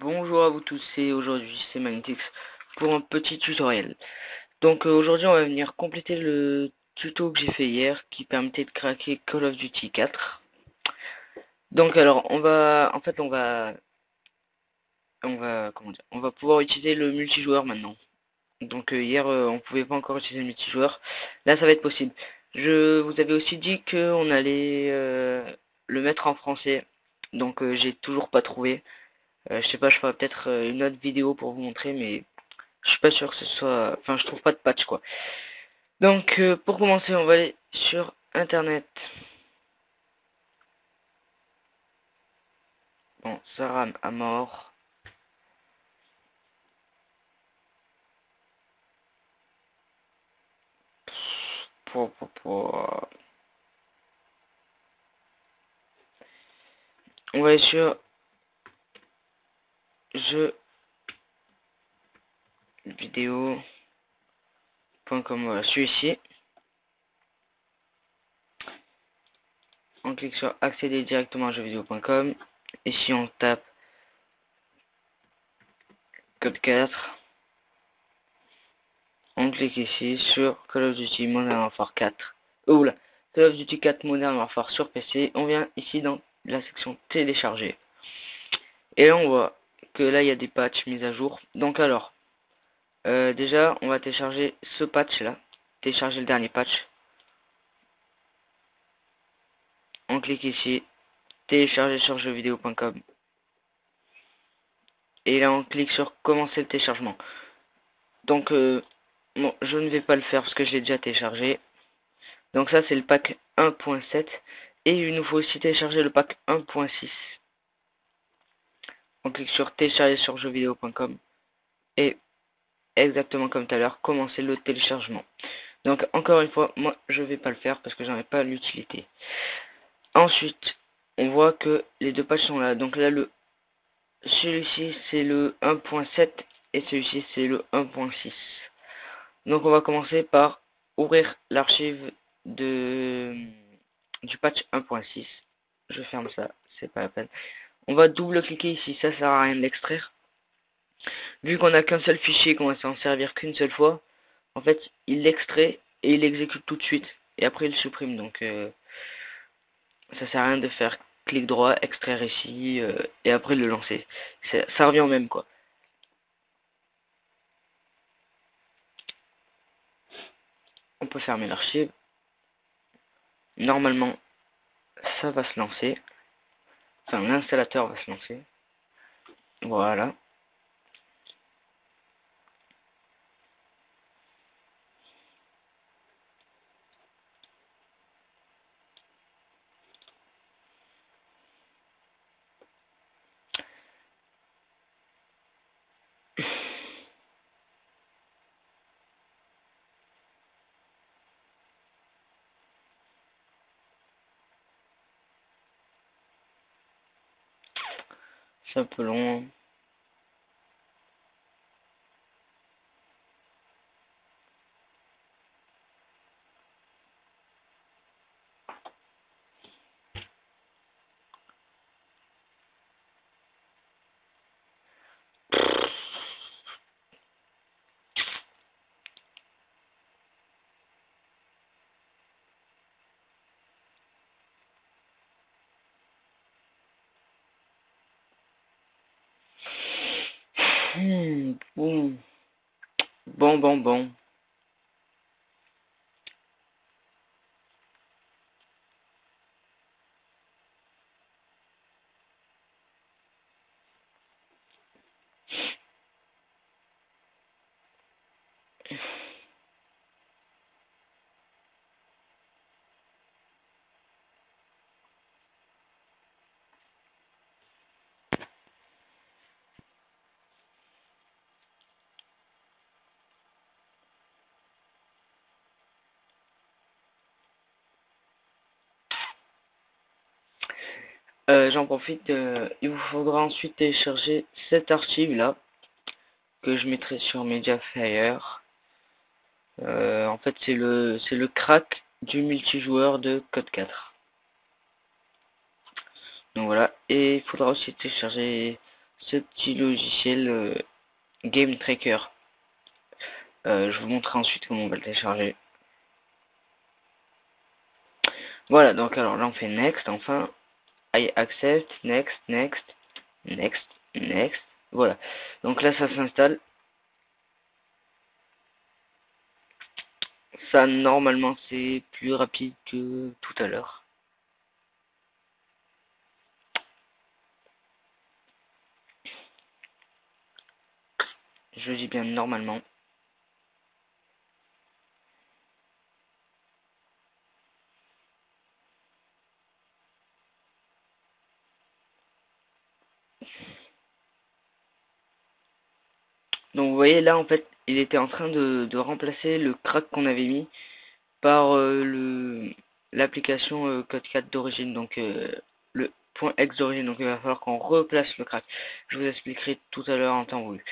Bonjour à vous tous et aujourd'hui c'est Magnetix pour un petit tutoriel. Donc euh, aujourd'hui on va venir compléter le tuto que j'ai fait hier qui permettait de craquer Call of Duty 4. Donc alors on va en fait on va on va comment dire on va pouvoir utiliser le multijoueur maintenant. Donc euh, hier euh, on pouvait pas encore utiliser le multijoueur. Là ça va être possible. Je vous avais aussi dit que on allait le mettre en français. Donc j'ai toujours pas trouvé. Euh, je sais pas, je ferai peut-être euh, une autre vidéo pour vous montrer, mais je suis pas sûr que ce soit... Enfin, je trouve pas de patch, quoi. Donc, euh, pour commencer, on va aller sur Internet. Bon, ça rame à mort. On va aller sur je vidéo .com voilà celui-ci. On clique sur accéder directement à jeuxvideo.com ici on tape code 4 on clique ici sur Call of Duty Modern Warfare 4 oula Call of Duty 4 Modern Warfare sur PC on vient ici dans la section télécharger. Et on voit que là il y a des patchs mis à jour. Donc alors, euh, déjà on va télécharger ce patch là, télécharger le dernier patch. On clique ici, télécharger sur jeuxvideo.com. Et là on clique sur commencer le téléchargement. Donc euh, je ne vais pas le faire parce que je l'ai déjà téléchargé. Donc ça c'est le pack 1.7 et il nous faut aussi télécharger le pack 1.6 on clique sur télécharger sur jeuxvideo.com et exactement comme tout à l'heure, commencer le téléchargement. Donc encore une fois, moi je vais pas le faire parce que j'en ai pas l'utilité. Ensuite, on voit que les deux pages sont là. Donc là le celui-ci c'est le 1.7 et celui-ci c'est le 1.6. Donc on va commencer par ouvrir l'archive de du patch 1.6. Je ferme ça, c'est pas la peine. On va double-cliquer ici, ça sert à rien de l'extraire. Vu qu'on a qu'un seul fichier, qu'on va s'en servir qu'une seule fois, en fait, il l'extrait et il l'exécute tout de suite. Et après, il supprime, donc euh, ça sert à rien de faire clic droit, extraire ici, euh, et après le lancer. Ça revient au même, quoi. On peut fermer l'archive. Normalement, ça va se lancer l'installateur va se lancer. Voilà. C'est un peu long. Hein. Hmm, bon. Bon, Euh, j'en profite, euh, il vous faudra ensuite télécharger cet archive là, que je mettrai sur Mediafire. Euh, en fait c'est le c'est le crack du multijoueur de code 4. Donc voilà, et il faudra aussi télécharger ce petit logiciel Game Tracker. Je vous montrerai ensuite comment on va le télécharger. Voilà, donc alors là on fait Next, enfin. I accept, Next, Next, Next, Next. Voilà. Donc là ça s'installe. Ça normalement c'est plus rapide que tout à l'heure. Je dis bien normalement. Donc vous voyez là en fait il était en train de, remplacer le crack qu'on avait mis par euh, l'application euh, code 4 d'origine. Donc euh, le point X d'origine. Donc il va falloir qu'on replace le crack. Je vous expliquerai tout à l'heure en temps voulu.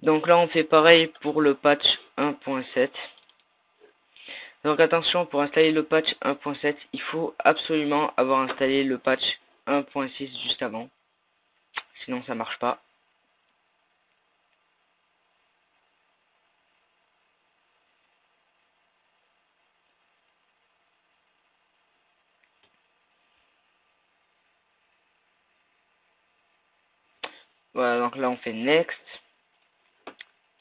Donc là on fait pareil pour le patch 1.7 donc attention pour installer le patch 1.7 il faut absolument avoir installé le patch 1.6 juste avant sinon ça marche pas Voilà, donc là on fait next.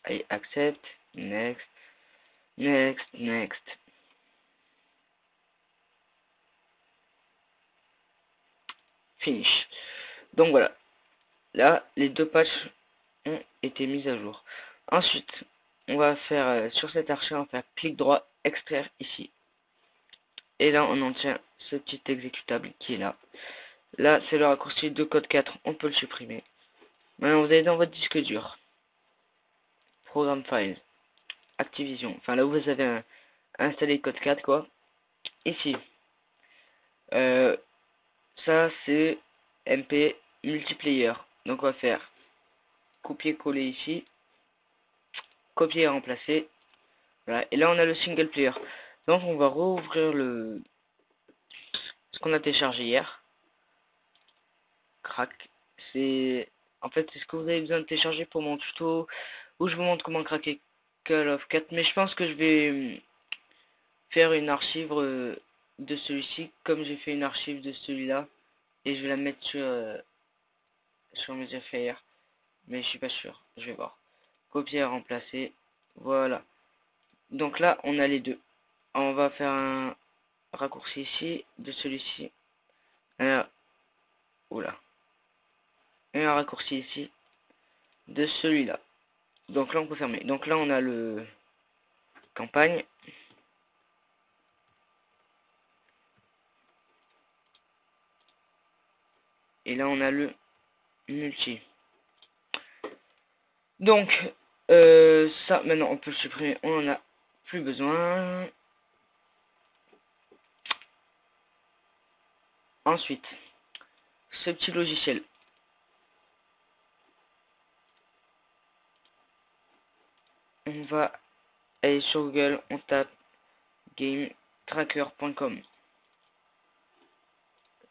I accept, next, next, next. Finish. Donc voilà. Là, les deux patchs ont été mis à jour. Ensuite, on va faire euh, sur cet archive, on va faire clic droit, extraire ici. Et là, on en tient ce petit exécutable qui est là. Là, c'est le raccourci de code 4, on peut le supprimer. Maintenant, vous allez dans votre disque dur. Programme Files. Activision. Enfin, là où vous avez installé code 4, quoi. Ici. Euh, ça, c'est MP Multiplayer. Donc, on va faire copier-coller ici. Copier et remplacer. Voilà. Et là, on a le single player. Donc, on va rouvrir le... Ce qu'on a téléchargé hier. Crac. C'est en fait, c'est ce que vous avez besoin de télécharger pour mon tuto où je vous montre comment craquer Call of 4. Mais je pense que je vais hum, faire une archive euh, de celui-ci comme j'ai fait une archive de celui-là. Et je vais la mettre sur, euh, sur mes affaires. Mais je suis pas sûr. Je vais voir. Copier, remplacer. Voilà. Donc là, on a les deux. On va faire un raccourci ici de celui-ci. Oula un raccourci ici de celui-là. Donc là on peut fermer. Donc là on a le campagne. Et là on a le multi. Donc euh, ça maintenant on peut le supprimer, on en a plus besoin. Ensuite, ce petit logiciel on va aller sur Google, on tape gametracker.com.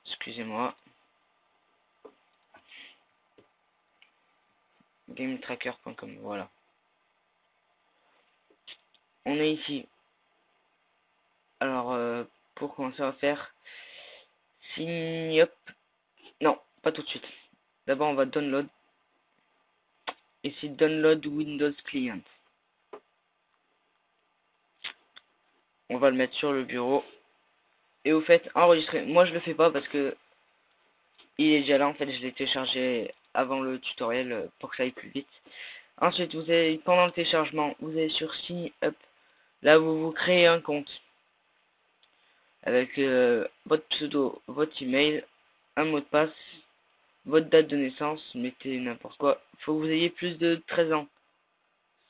Excusez-moi. gametracker.com, voilà. On est ici. Alors, euh, pour commencer à faire sign up. Non, pas tout de suite. D'abord, on va download. Ici, download Windows Client. on va le mettre sur le bureau et au fait enregistrer moi je le fais pas parce que il est déjà là en fait je l'ai téléchargé avant le tutoriel euh, pour que ça aille plus vite ensuite vous avez pendant le téléchargement vous allez sur sign up là vous vous créez un compte avec euh, votre pseudo votre email un mot de passe votre date de naissance mettez n'importe quoi faut que vous ayez plus de 13 ans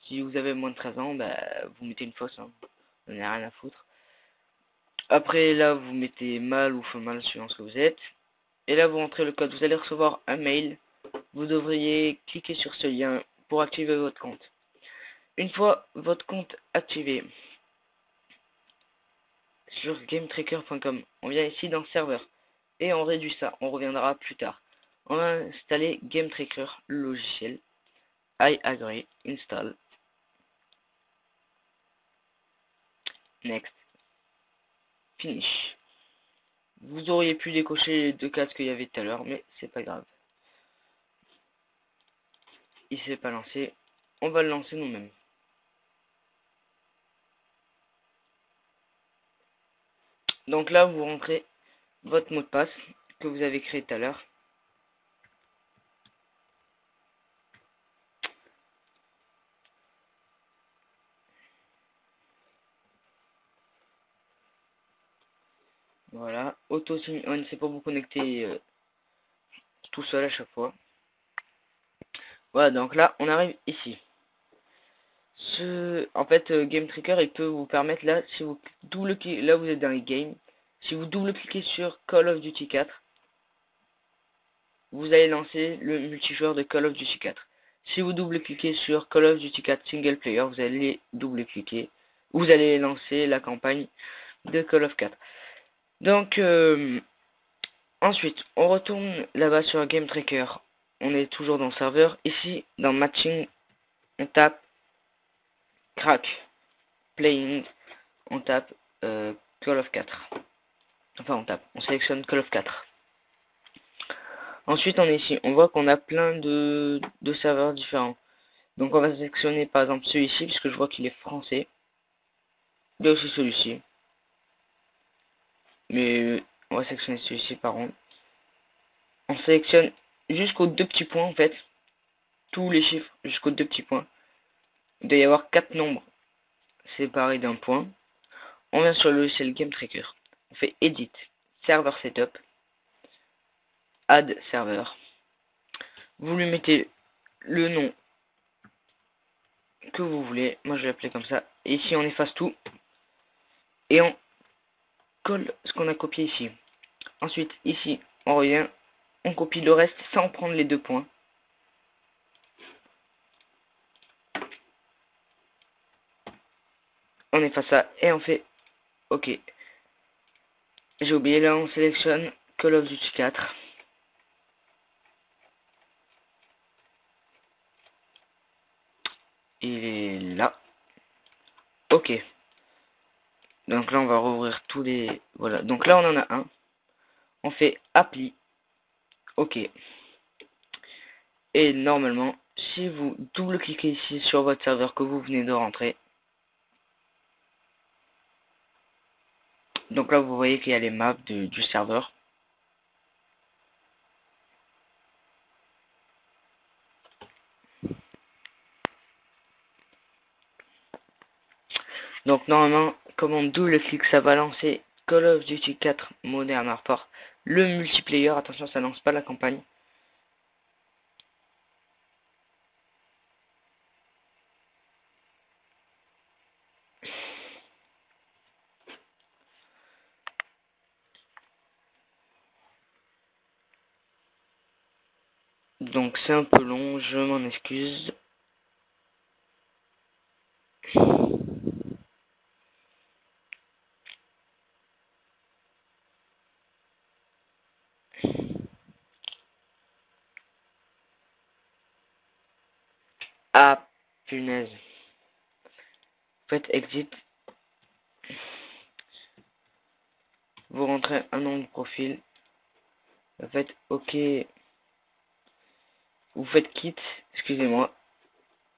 si vous avez moins de 13 ans bah, vous mettez une fausse hein on n'a rien à foutre. Après là vous mettez mal ou mal suivant ce que vous êtes. Et là vous rentrez le code, vous allez recevoir un mail. Vous devriez cliquer sur ce lien pour activer votre compte. Une fois votre compte activé sur gametracker.com, on vient ici dans serveur et on réduit ça, on reviendra plus tard. on va installer Game Tracker, le logiciel. I agree, install. Next. Finish. Vous auriez pu décocher les deux cases qu'il y avait tout à l'heure, mais c'est pas grave. Il s'est pas lancé. On va le lancer nous-mêmes. Donc là, vous rentrez votre mot de passe que vous avez créé tout à l'heure. Voilà, auto sign on, c'est pour vous connecter euh, tout seul à chaque fois. Voilà, donc là, on arrive ici. Ce, en fait, euh, Game il peut vous permettre là, si vous double cliquez, là vous êtes dans les games, si vous double cliquez sur Call of Duty 4, vous allez lancer le multijoueur de Call of Duty 4. Si vous double cliquez sur Call of Duty 4 single player, vous allez double cliquer, vous allez lancer la campagne de Call of 4. Donc, euh, ensuite, on retourne là-bas sur Game Tracker. On est toujours dans le serveur. Ici, dans Matching, on tape Crack, Playing, on tape euh, Call of 4. Enfin, on tape, on sélectionne Call of 4. Ensuite, on est ici. On voit qu'on a plein de, de serveurs différents. Donc, on va sélectionner par exemple celui-ci, puisque je vois qu'il est français. Il aussi celui-ci. Mais on va sélectionner celui-ci par contre. On sélectionne jusqu'aux deux petits points en fait. Tous les chiffres jusqu'aux deux petits points. Il doit y avoir quatre nombres séparés d'un point. On vient sur le logiciel Game Tracker. On fait Edit, Server Setup, Add Server. Vous lui mettez le nom que vous voulez. Moi je vais l'appeler comme ça. Et ici on efface tout. Et on ce qu'on a copié ici. Ensuite, ici, on revient, on copie le reste sans prendre les deux points. On efface ça et on fait OK. J'ai oublié, là on sélectionne Call of Duty 4. Il est là. OK. Donc là, on va rouvrir tous les... Voilà. Donc là, on en a un. On fait appli. OK. Et normalement, si vous double-cliquez ici sur votre serveur que vous venez de rentrer, donc là, vous voyez qu'il y a les maps du serveur. Donc normalement, comme on double clic, ça va lancer Call of Duty 4 Modern Warfare. Le multiplayer, attention, ça lance pas la campagne. Donc c'est un peu long, je m'en excuse. Ah, punaise. Faites exit. Vous rentrez un nom de profil. Faites OK. Vous faites quitte, excusez-moi.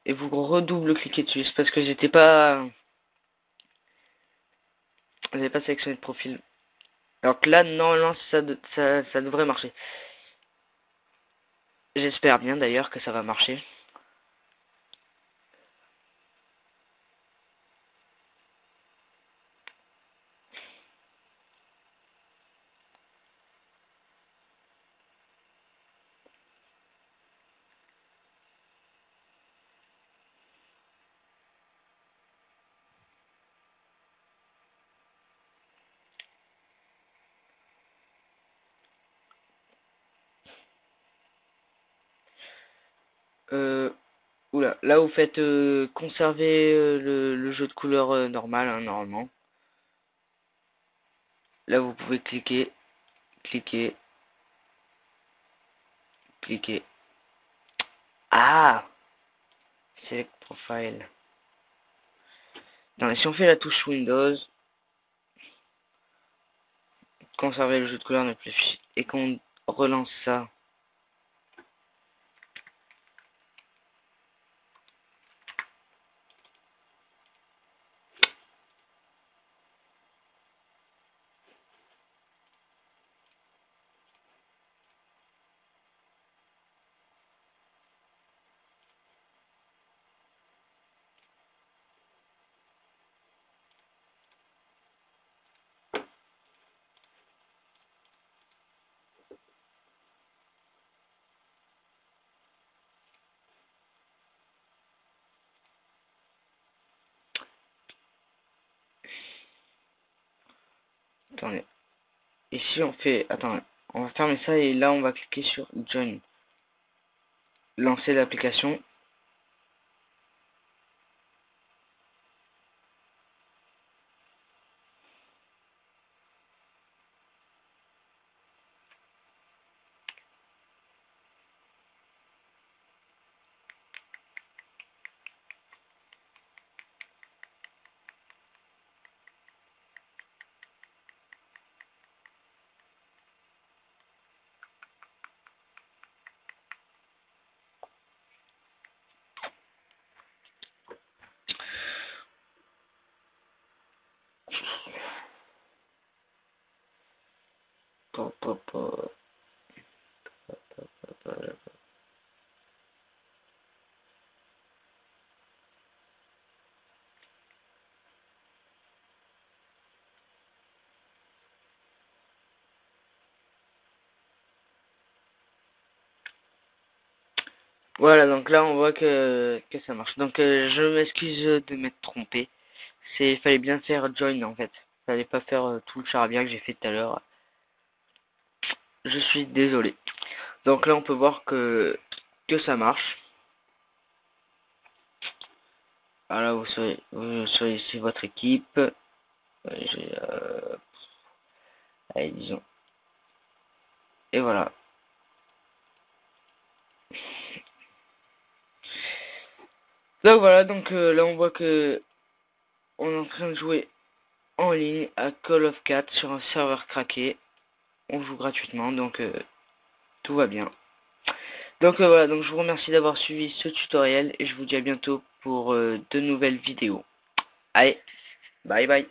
Et vous redouble cliquez dessus. parce que j'étais pas... J'avais pas sélectionné de profil. Alors que là, normalement, ça, ça devrait marcher. J'espère bien d'ailleurs que ça va marcher. Euh, oula, là vous faites euh, conserver euh, le, jeu de couleur euh, normal, hein, normalement. Là vous pouvez cliquer, cliquer. cliquez. Ah Select Profile. Non, si on fait la touche Windows, conserver le jeu de couleur ne plus et qu'on relance ça Attendez. Ici on fait... Attends, on va fermer ça et là on va cliquer sur Join. Lancer l'application. Voilà, donc là on voit que, que ça marche. Donc euh, je m'excuse de m'être trompé. C'est fallait bien faire join en fait. Fallait pas faire euh, tout le charabia que j'ai fait tout à l'heure. Je suis désolé. Donc là on peut voir que que ça marche. Voilà, vous serez, vous serez ici votre équipe. Euh, allez, disons. Et voilà. Donc voilà, donc euh, là on voit que on est en train de jouer en ligne à Call of Cat sur un serveur craqué. On joue gratuitement, donc euh, tout va bien. Donc euh, voilà, donc je vous remercie d'avoir suivi ce tutoriel et je vous dis à bientôt pour de nouvelles vidéos. Allez, bye bye